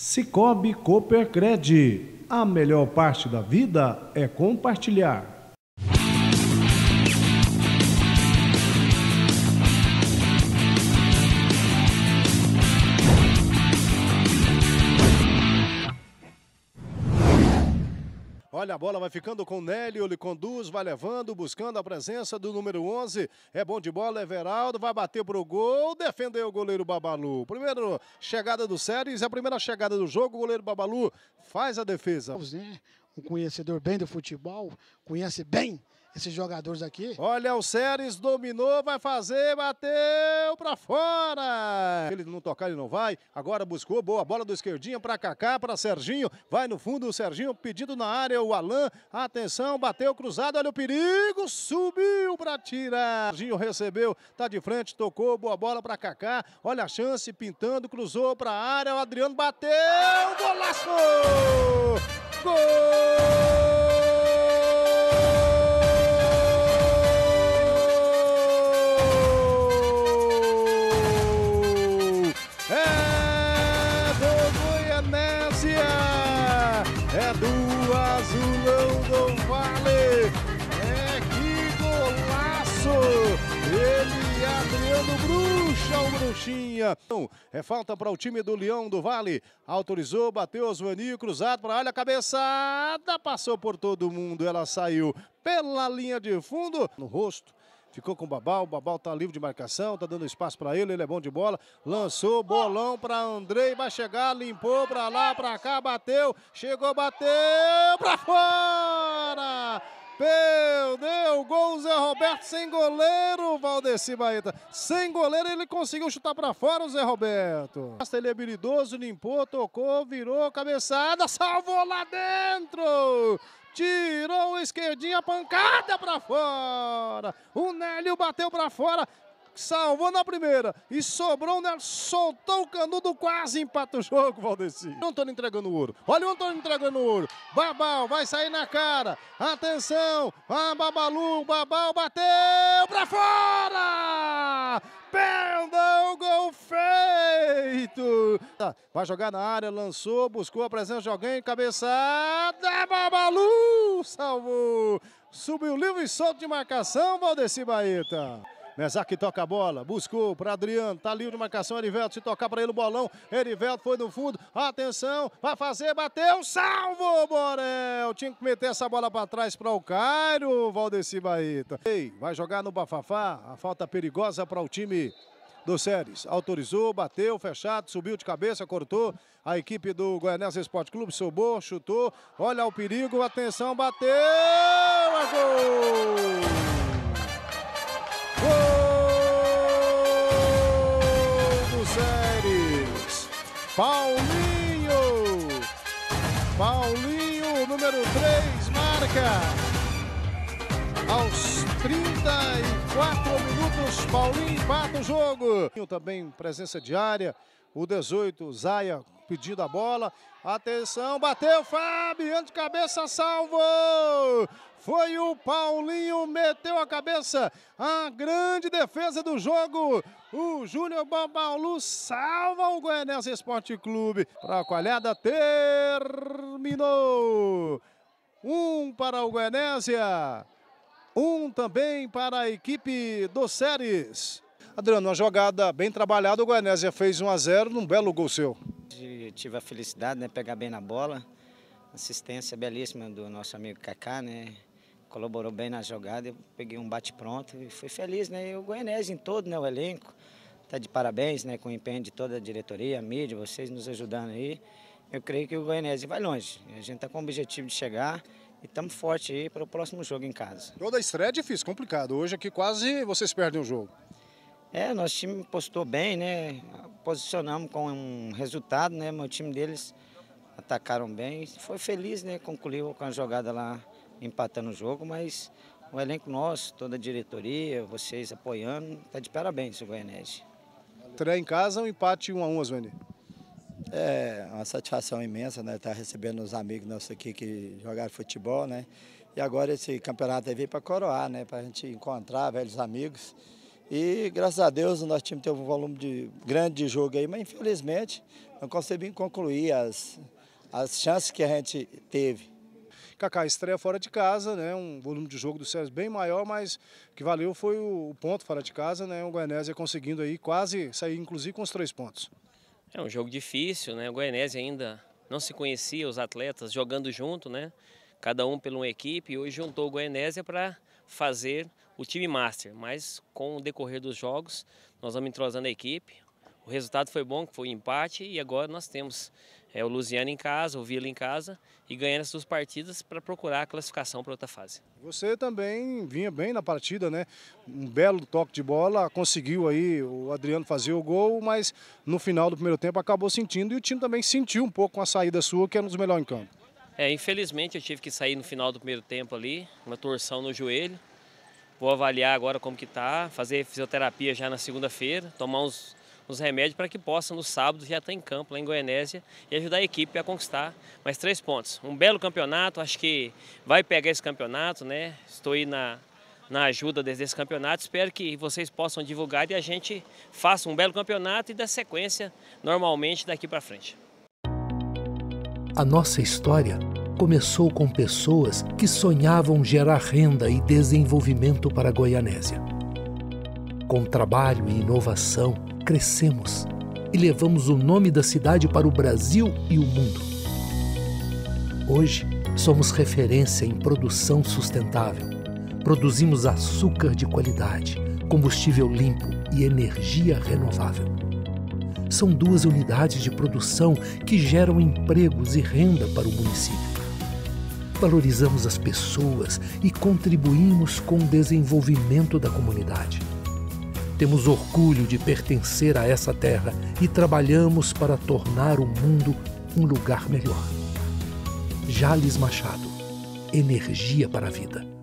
Cicobi Coopercred. A melhor parte da vida é compartilhar. Olha, a bola vai ficando com o Nélio, ele conduz, vai levando, buscando a presença do número 11. É bom de bola, Everaldo, vai bater pro gol, defendeu o goleiro Babalu. Primeiro chegada do Séries, a primeira chegada do jogo, o goleiro Babalu faz a defesa. Né? Um conhecedor bem do futebol, conhece bem esses jogadores aqui. Olha, o Séries dominou, vai fazer, bateu pra fora. Ele não tocar, ele não vai. Agora buscou, boa bola do esquerdinho pra Kaká, pra Serginho. Vai no fundo, o Serginho pedindo na área, o Alain. Atenção, bateu cruzado, olha o perigo, subiu pra tirar. Serginho recebeu, tá de frente, tocou, boa bola pra Kaká. Olha a chance, pintando, cruzou pra área, o Adriano bateu, golaço! Gol! O Bruxinha. É falta para o time do Leão do Vale. Autorizou, bateu Osvani, cruzado para a área, cabeçada, passou por todo mundo. Ela saiu pela linha de fundo, no rosto. Ficou com o Babal, o Babal tá livre de marcação, tá dando espaço para ele, ele é bom de bola. Lançou, bolão para Andrei, vai chegar, limpou para lá, para cá, bateu, chegou, bateu para fora! Perdeu o gol Zé Roberto sem goleiro, Valdeci Baeta. Sem goleiro ele conseguiu chutar para fora o Zé Roberto. Ele é habilidoso, limpou, tocou, virou, cabeçada, salvou lá dentro. Tirou o esquerdinha, pancada para fora. O Nélio bateu para fora salvou na primeira e sobrou, né? Soltou o canudo, quase empata o jogo, Valdeci. O Antônio entregando o ouro. Olha o Antônio entregando o ouro. Babal vai sair na cara. Atenção. Ah, Babalu, Babal bateu pra fora. Perdão, gol feito. Vai jogar na área, lançou, buscou a presença de alguém, cabeçada, Babalu, salvou. Subiu livre e solto de marcação, Valdeci Baeta. Mesac toca a bola, buscou para Adriano, tá livre de marcação, Erivelto, se tocar para ele o bolão, Erivelto foi no fundo, atenção, vai fazer, bateu, salvo, Borel, tinha que meter essa bola para trás para o Cairo, Valdeci Baeta. Ei, vai jogar no Bafafá, a falta perigosa para o time do Séries. Autorizou, bateu, fechado, subiu de cabeça, cortou. A equipe do Goianese Esporte Clube sobou, chutou. Olha o perigo, atenção, bateu! É! Gol número 3, marca. Aos 34 minutos, Paulinho empata o jogo. Também presença diária. O 18, Zaia pedindo a bola. Atenção, bateu, Fabiano de cabeça, salvou! Foi o Paulinho, meteu a cabeça. A grande defesa do jogo. O Júnior Babalu salva o Goianese Esporte Clube. Para a coalhada, terminou. Um para o Goianésia. Um também para a equipe do Séries. Adriano, uma jogada bem trabalhada, o Goianésia fez 1 a 0 num belo gol seu. Tive a felicidade de né, pegar bem na bola, assistência belíssima do nosso amigo Kaká, né? Colaborou bem na jogada, eu peguei um bate pronto e fui feliz, né? E o Goianésia em todo, né? O elenco, tá de parabéns, né? Com o empenho de toda a diretoria, a mídia, vocês nos ajudando aí. Eu creio que o Goianésia vai longe. A gente está com o objetivo de chegar e estamos fortes aí para o próximo jogo em casa. Toda estreia é difícil, complicado. Hoje aqui quase vocês perdem o jogo. É, nosso time postou bem, né? Posicionamos com um resultado, né? Meu time deles atacaram bem. Foi feliz, né? Concluiu com a jogada lá empatando o jogo, mas o elenco nosso, toda a diretoria, vocês apoiando, tá de parabéns o Goianese. Estreia em casa, um empate 1 a 1 Oswani. É uma satisfação imensa, né? Estar tá recebendo os amigos nossos aqui que jogaram futebol, né? E agora esse campeonato aí veio para coroar, né? Para a gente encontrar velhos amigos E graças a Deus o nosso time teve um volume de, grande de jogo aí, mas infelizmente não conseguimos concluir as, as chances que a gente teve. Kaká estreia fora de casa, né? Um volume de jogo do César bem maior, mas o que valeu foi o ponto fora de casa, né? O Goianésia conseguindo aí quase sair, inclusive, com os três pontos. É um jogo difícil, né? O Goianésia ainda não se conhecia, os atletas jogando junto, né? Cada um pela uma equipe, e hoje juntou o Goianésia para fazer o time master, mas com o decorrer dos jogos nós vamos entrosando a equipe. O resultado foi bom, foi um empate, e agora nós temos é, o Luziano em casa, o Vila em casa, e ganhando as duas partidas para procurar a classificação para outra fase. Você também vinha bem na partida, né? Um belo toque de bola, conseguiu aí o Adriano fazer o gol, mas no final do primeiro tempo acabou sentindo, e o time também sentiu um pouco com a saída sua, que era um dos melhores em campo. É, infelizmente eu tive que sair no final do primeiro tempo ali, uma torção no joelho. Vou avaliar agora como que tá, fazer fisioterapia já na segunda-feira, tomar uns, uns remédios para que possa no sábado já estar tá em campo lá em Goianésia e ajudar a equipe a conquistar mais três pontos. Um belo campeonato, acho que vai pegar esse campeonato, né? Estou aí na, na ajuda desse campeonato. Espero que vocês possam divulgar e a gente faça um belo campeonato e dê sequência normalmente daqui para frente. A nossa história começou com pessoas que sonhavam gerar renda e desenvolvimento para a Goianésia. Com trabalho e inovação, crescemos e levamos o nome da cidade para o Brasil e o mundo. Hoje, somos referência em produção sustentável. Produzimos açúcar de qualidade, combustível limpo e energia renovável são duas unidades de produção que geram empregos e renda para o município. Valorizamos as pessoas e contribuímos com o desenvolvimento da comunidade. Temos orgulho de pertencer a essa terra e trabalhamos para tornar o mundo um lugar melhor. Jales Machado Energia para a Vida.